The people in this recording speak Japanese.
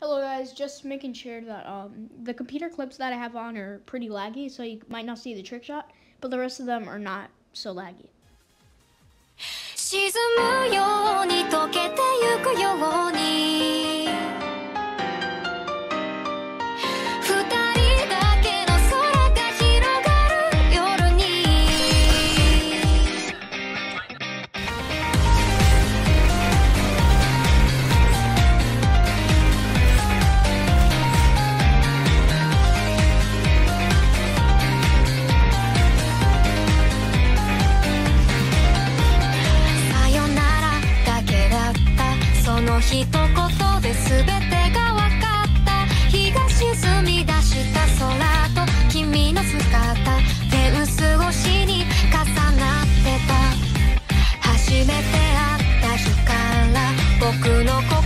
Hello guys, just making sure that um, the computer clips that I have on are pretty laggy, so you might not see the trick shot, but the rest of them are not so laggy. 一言で全てが分かった。日が沈み出した空と君の姿。手薄越しに重なってた。初めて会った日から僕の声